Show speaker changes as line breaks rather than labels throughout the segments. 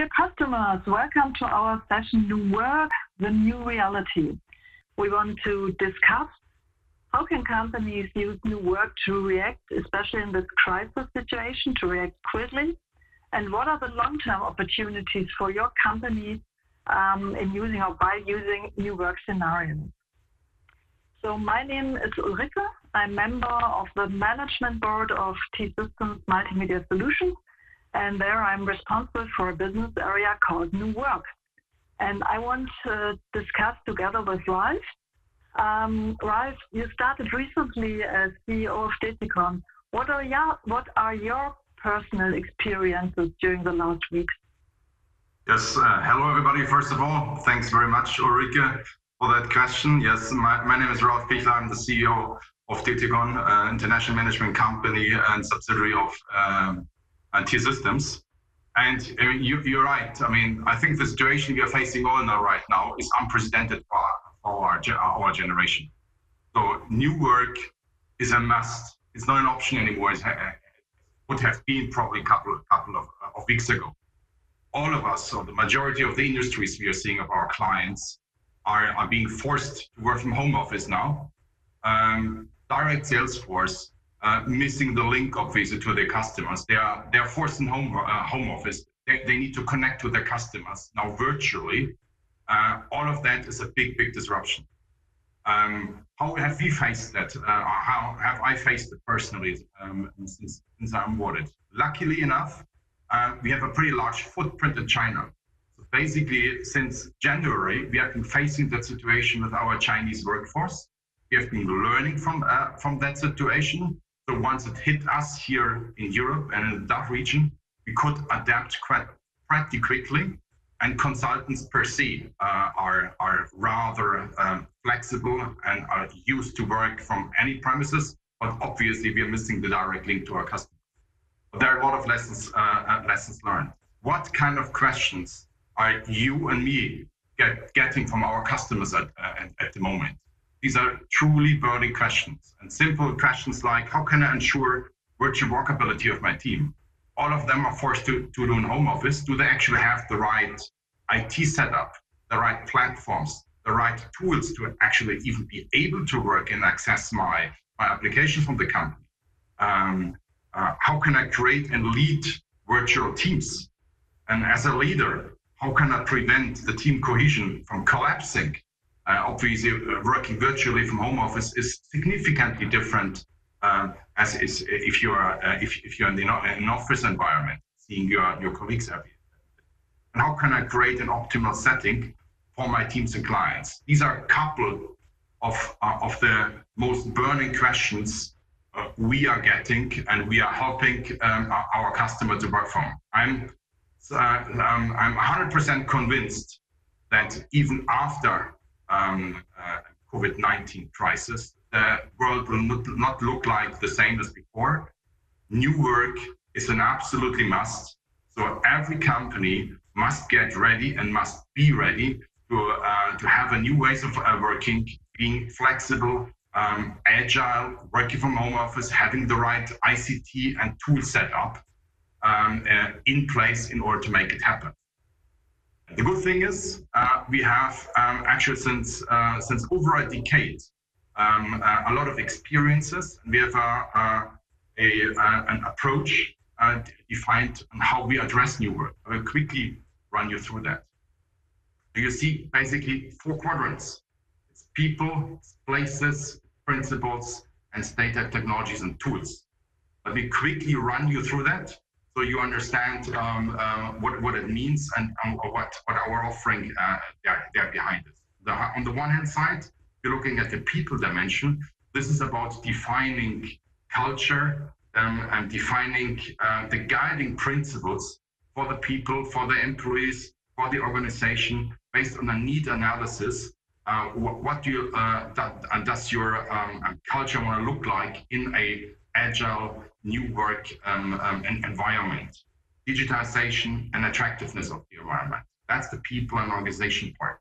Dear customers, welcome to our session New Work, the New Reality. We want to discuss how can companies use new work to react, especially in this crisis situation, to react quickly, and what are the long-term opportunities for your company um, in using or by using new work scenarios. So my name is Ulrike. I'm member of the management board of T-Systems Multimedia Solutions, and there I'm responsible for a business area called New Work. And I want to discuss together with Ralf. Um, Ralf, you started recently as CEO of Detecon. What are your, what are your personal experiences during the last weeks?
Yes, uh, hello everybody. First of all, thanks very much, Ulrike, for that question. Yes, my, my name is Ralf Pichler. I'm the CEO of Detecon, uh, international management company and subsidiary of um, And uh, you, you're right. I mean, I think the situation we are facing all now right now is unprecedented for, for our, our generation. So new work is a must. It's not an option anymore. It would have been probably a couple, couple of, of weeks ago. All of us, or the majority of the industries we are seeing of our clients, are, are being forced to work from home office now. Um, direct sales force uh, missing the link obviously to their customers. They are they are forced in home uh, home office. They, they need to connect with their customers now virtually. Uh, all of that is a big big disruption. Um, how have we faced that? Uh, how have I faced it personally um, since since I'm onboarded? Luckily enough, uh, we have a pretty large footprint in China. So basically, since January, we have been facing that situation with our Chinese workforce. We have been learning from uh, from that situation so once it hit us here in Europe and in the DACH region, we could adapt quite pretty quickly. And consultants per se uh, are, are rather um, flexible and are used to work from any premises, but obviously we are missing the direct link to our customers. There are a lot of lessons, uh, uh, lessons learned. What kind of questions are you and me get, getting from our customers at, uh, at the moment? These are truly burning questions and simple questions like how can I ensure virtual workability of my team? All of them are forced to, to do in home office. Do they actually have the right IT setup, the right platforms, the right tools to actually even be able to work and access my, my application from the company? Um, uh, how can I create and lead virtual teams? And as a leader, how can I prevent the team cohesion from collapsing uh, obviously, uh, working virtually from home office is significantly different um, as is if you're uh, if, if you're in, the, an office environment, seeing your your colleagues every. And how can I create an optimal setting for my teams and clients? These are a couple of uh, of the most burning questions uh, we are getting, and we are helping um, our customer to work from. I'm uh, um, I'm 100% convinced that even after um, uh, COVID-19 crisis, the world will not not look like the same as before. New work is an absolutely must. So every company must get ready and must be ready to, uh, to have a new ways of uh, working, being flexible, um, agile, working from home office, having the right ICT and tool set up um, uh, in place in order to make it happen. The good thing is uh, we have um, actually since uh, since over a decade um, uh, a lot of experiences. We have a, a, a an approach uh, defined on how we address new work. I will quickly run you through that. You see basically four quadrants: it's people, places, principles, and data technologies and tools. Let me quickly run you through that so you understand um, uh, what, what it means and um, what, what our offering uh, there behind it. The, on the one hand side, you're looking at the people dimension. This is about defining culture um, and defining uh, the guiding principles for the people, for the employees, for the organization, based on a need analysis. Uh, what, what, do you, uh, that, does your um, culture want to look like in a agile new work um, um, environment, digitization and attractiveness of the environment. That's the people and organization part.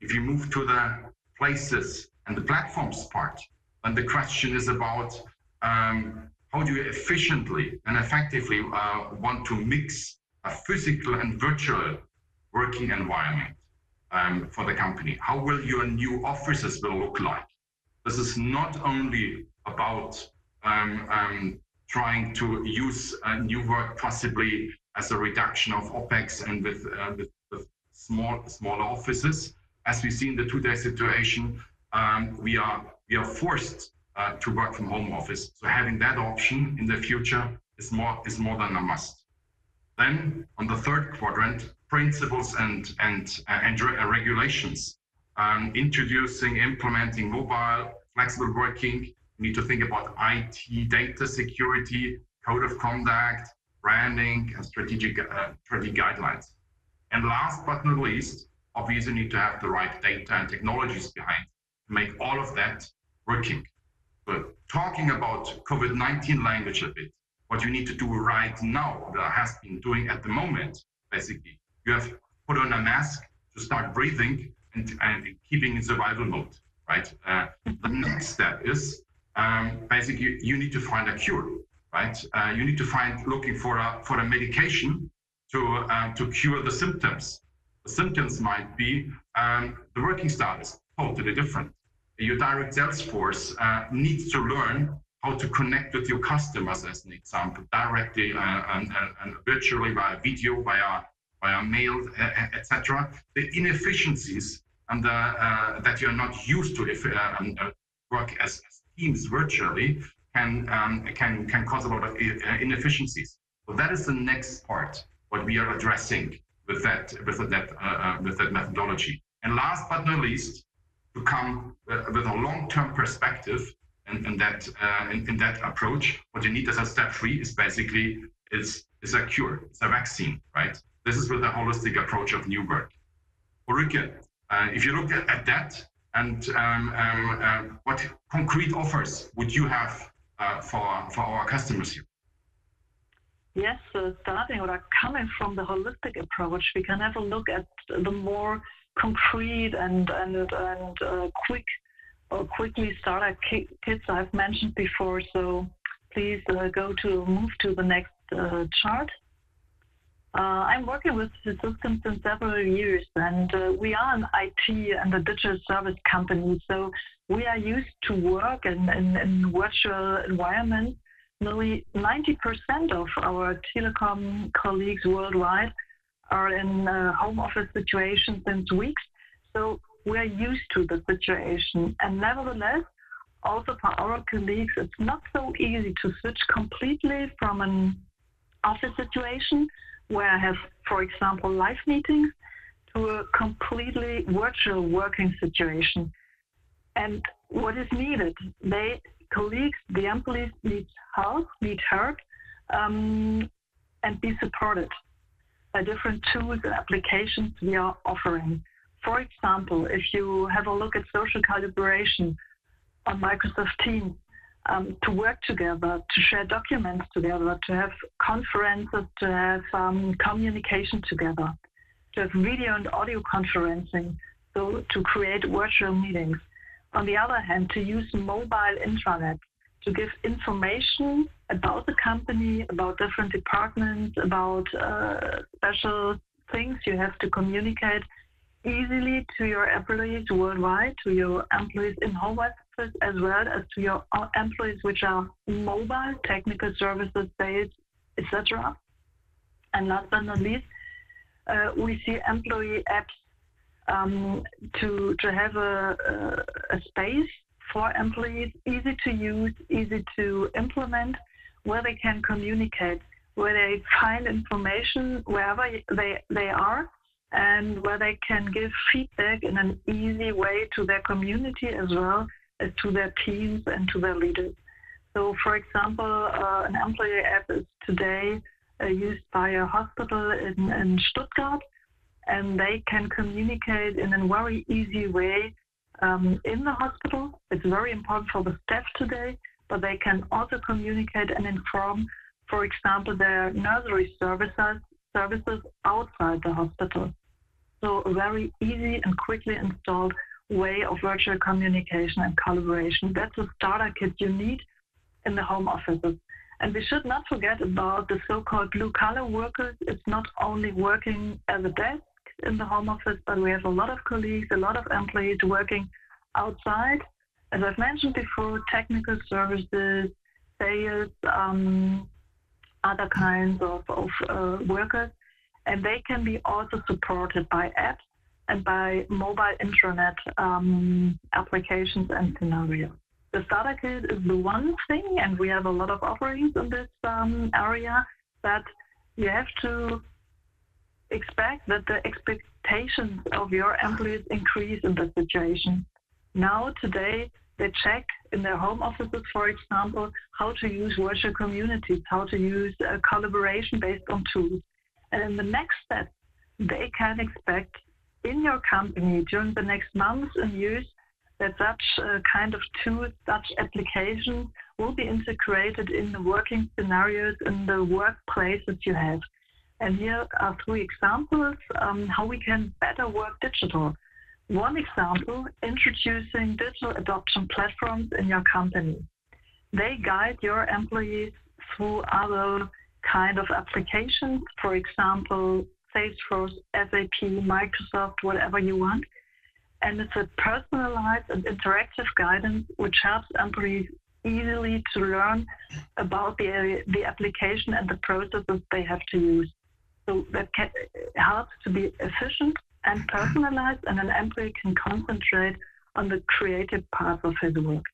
If you move to the places and the platforms part, then the question is about um, how do you efficiently and effectively uh, want to mix a physical and virtual working environment um, for the company. How will your new offices will look like? This is not only about um, um, trying to use new work possibly as a reduction of OPEX and with, uh, with, with, small smaller offices. As we see in the two-day situation, um, we are we are forced uh, to work from home office. So having that option in the future is more is more than a must. Then on the third quadrant, principles and and uh, and re regulations. Um, introducing, implementing mobile, flexible working. We need to think about IT, data security, code of conduct, branding, and strategic uh, strategic guidelines. And last but not least, obviously need to have the right data and technologies behind to make all of that working. But talking about COVID-19 language a bit, what you need to do right now, that has been doing at the moment, basically, you have to put on a mask to start breathing and, and keeping in survival mode, right? Uh, the next step is um, basically you need to find a cure, right? Uh, you need to find looking for a for a medication to uh, to cure the symptoms. The symptoms might be um, the working style is totally different your direct sales force uh, needs to learn how to connect with your customers, as an example, directly uh, and, and, virtually via video, via via mail, etc. The inefficiencies and the, uh, that you're not used to if uh, work as, teams virtually can um, can can cause a lot of uh, inefficiencies. So that is the next part what we are addressing with that with that with that methodology. And last but not least, to come uh, with a long-term perspective and, that uh, in, in, that approach. What you need as a step three is basically is is a cure, it's a vaccine, right? This is with the holistic approach of new work. Ulrike, uh, if you look at, at that, and um, um, uh, what concrete offers would you have uh, for for our customers here?
Yes, uh, starting or coming from the holistic approach, we can have a look at the more concrete and and and uh, quick or quickly starter kits I've mentioned before. So please uh, go to move to the next uh, chart. Uh, I'm working with the system since several years, and uh, we are an IT and a digital service company. So we are used to work in, in, in virtual environments. Nearly 90% of our telecom colleagues worldwide are in a home office situation since weeks. So we're used to the situation. And nevertheless, also for our colleagues, it's not so easy to switch completely from an office situation where I have, for example, live meetings to a completely virtual working situation. And what is needed? They colleagues, the employees need help, need help, um, and be supported by different tools and applications we are offering. For example, if you have a look at social collaboration on Microsoft Teams, um, to work together, to share documents together, to have conferences, to have um, communication together, to have video and audio conferencing, so to create virtual meetings. On the other hand, to use mobile intranet to give information about the company, about different departments, about uh, special things you have to communicate easily to your employees worldwide, to your employees in home office, as well as to your employees which are mobile, technical services, sales, etc. And last but not least, uh, we see employee apps um, to to have a, a, a space for employees, easy to use, easy to implement, where they can communicate, where they find information wherever they, they are, and where they can give feedback in an easy way to their community as well as to their teams and to their leaders. So, for example, uh, an employee app is today uh, used by a hospital in, in Stuttgart, and they can communicate in a very easy way um, in the hospital. It's very important for the staff today, but they can also communicate and inform, for example, their nursery services, services outside the hospital. So a very easy and quickly installed way of virtual communication and collaboration. That's a starter kit you need in the home offices. And we should not forget about the so-called blue collar workers. It's not only working as a desk in the home office, but we have a lot of colleagues, a lot of employees working outside. As I've mentioned before, technical services, sales, um, other kinds of, of uh, workers, and they can be also supported by apps and by mobile intranet um, applications and scenarios. The starter kit is the one thing, and we have a lot of offerings in this um, area that you have to expect that the expectations of your employees increase in this situation. Now, today, they check in their home offices, for example, how to use virtual communities, how to use uh, collaboration based on tools. And the next step, they can expect in your company during the next months and years that such uh, kind of tools, such applications will be integrated in the working scenarios in the workplaces you have. And here are three examples um, how we can better work digital. One example, introducing digital adoption platforms in your company. They guide your employees through other kind of applications, for example, Salesforce, SAP, Microsoft, whatever you want. And it's a personalized and interactive guidance which helps employees easily to learn about the, the application and the processes they have to use. So that can, helps to be efficient and personalized, and an employee can concentrate on the creative parts of his work.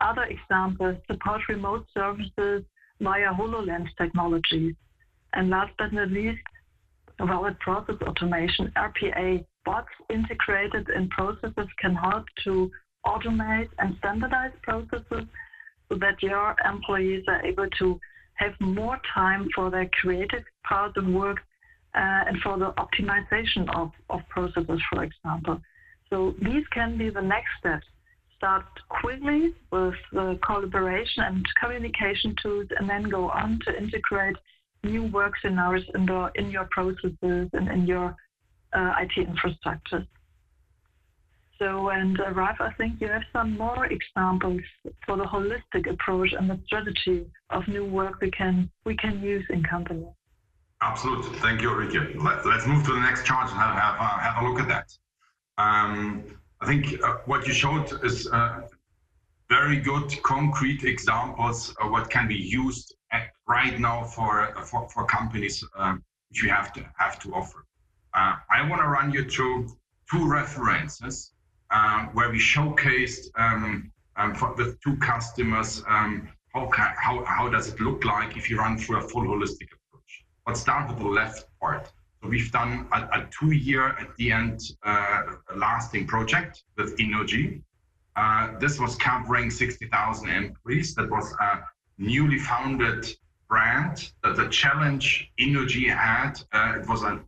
Other examples support remote services via HoloLens technology. And last but not least, valid process automation, RPA, bots integrated in processes can help to automate and standardize processes so that your employees are able to have more time for their creative part of work uh, and for the optimization of, of processes, for example. So these can be the next steps. Start quickly with the collaboration and communication tools, and then go on to integrate new work scenarios in, the, in your processes and in your uh, IT infrastructure. So, and uh, Ralf, I think you have some more examples for the holistic approach and the strategy of new work we can we can use in companies.
Absolutely. Thank you, Ulrike. Let, us move to the next chart and have, have, uh, have a look at that. Um, I think uh, what you showed is uh, very good concrete examples of what can be used right now for, for, for companies um, which we have to, have to offer. Uh, I want to run you through two references uh, where we showcased um, um, for, with two customers um, how, how, how does it look like if you run through a full holistic approach. Let's start with the left part. We've done a, a two-year at the end uh, lasting project with Innogy. Uh, this was covering 60,000 employees. That was a newly founded brand that the challenge Innogy had. Uh, it was a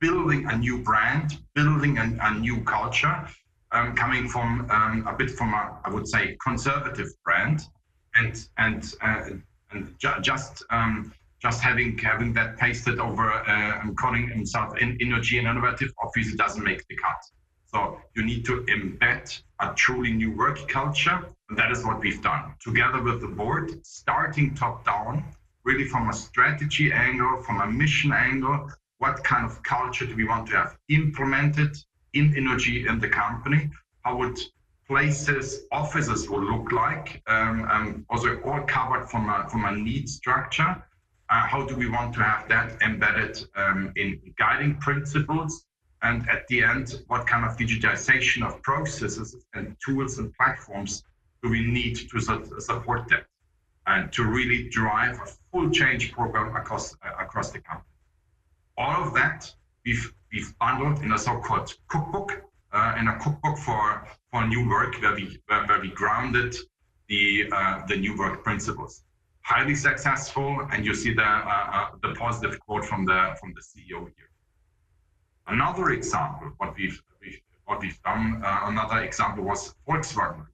building a new brand, building a, a new culture, um, coming from um, a bit from a, I would say, conservative brand, and and uh, and ju just um, just having having that pasted over uh, and calling himself in Innogy and innovative obviously doesn't make the cut. So you need to embed a truly new work culture. And that is what we've done together with the board, starting top down, really from a strategy angle, from a mission angle. What kind of culture do we want to have implemented in Innogy in the company? How would places, offices will look like? Um, um, also all covered from a, from a need structure uh, how do we want to have that embedded um, in guiding principles? And at the end, what kind of digitization of processes and tools and platforms do we need to su- support that and to really drive a full change program across uh, across the company? All of that we've we've bundled in a so-called cookbook, uh, in a cookbook for for new work where we where, where we grounded the uh, the new work principles highly successful, and you see the uh, uh, the positive quote from the from the CEO here. Another example, what we've, we've what we've done, uh, another example was Volkswagen.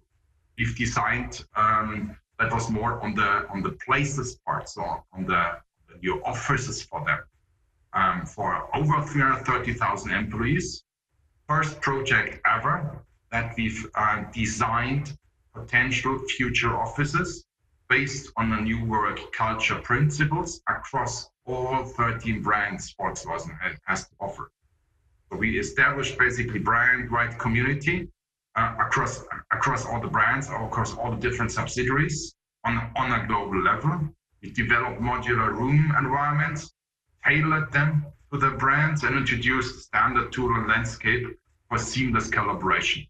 We've designed um, that was more on the on the places part, so on the, the new offices for them. Um, for over 330,000 employees, first project ever that we've uh, designed potential future offices based on the new work culture principles across all 13 brands Volkswagen has to offer. So we established basically brand-wide community uh, across across all the brands, or across all the different subsidiaries on, on a global level. We developed modular room environments, tailored them to the brands, and introduced standard tool and landscape for seamless collaboration.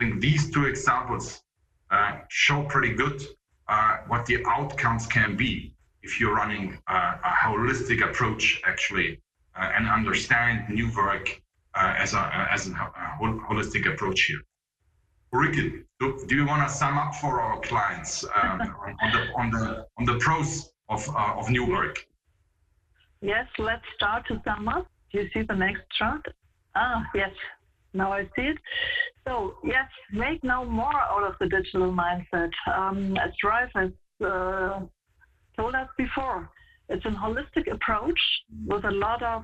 I think these two examples uh, show pretty good uh, what the outcomes can be if you're running uh, a holistic approach actually uh, and understand new work uh, as a as a, holistic approach here. Ulrike, do, do you want to sum up for our clients um, on the on the on the pros of uh, of new work?
Yes, let's start to sum up. Do you see the next chart? Ah, yes. Now I see it. So yes, make now more out of the digital mindset. Um, as Ralf has uh, told us before, it's a holistic approach with a lot of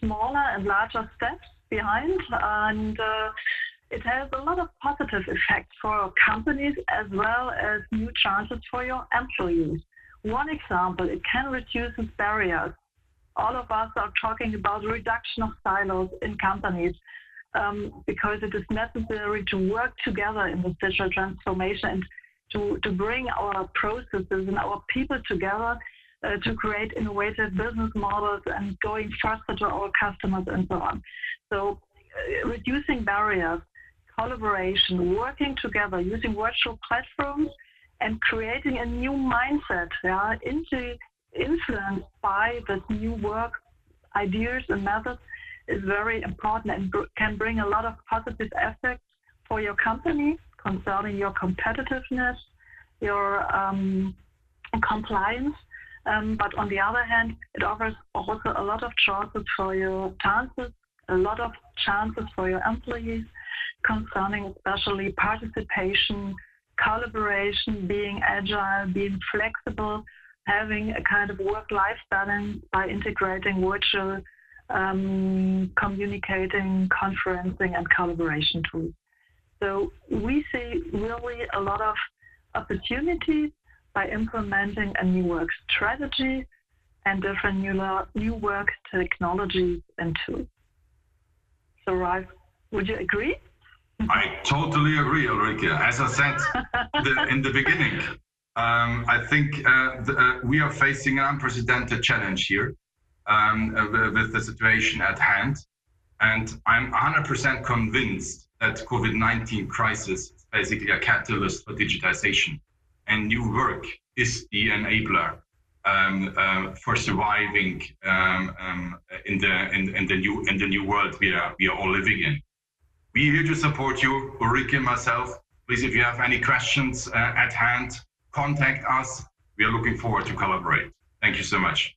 smaller and larger steps behind, and uh, it has a lot of positive effects for companies as well as new chances for your employees. One example, it can reduce barriers. All of us are talking about reduction of silos in companies um, because it is necessary to work together in this digital transformation and to, to bring our processes and our people together uh, to create innovative business models and going faster to our customers and so on. So uh, reducing barriers, collaboration, working together, using virtual platforms and creating a new mindset, yeah, into, influenced by this new work ideas and methods is very important and can bring a lot of positive effects for your company concerning your competitiveness, your um, compliance. Um, but on the other hand, it offers also a lot of chances for your chances, a lot of chances for your employees concerning especially participation, collaboration, being agile, being flexible, having a kind of work-life balance by integrating virtual um, communicating, conferencing, and collaboration tools. So we see really a lot of opportunities by implementing a new work strategy and different new, new work technologies and tools. So, Ralf, would you agree?
I totally agree, Ulrike. As I said the, in the beginning, um, I think uh, the, uh, we are facing an unprecedented challenge here um, uh, with the situation at hand. And I'm 100% convinced that COVID-19 crisis is basically a catalyst for digitization. And new work is the enabler um, uh, for surviving um, um, in the in, in, the new in the new world we are we are all living in. We're here to support you, Ulrike and myself. Please, if you have any questions uh, at hand, contact us. We are looking forward to collaborate. Thank you so much.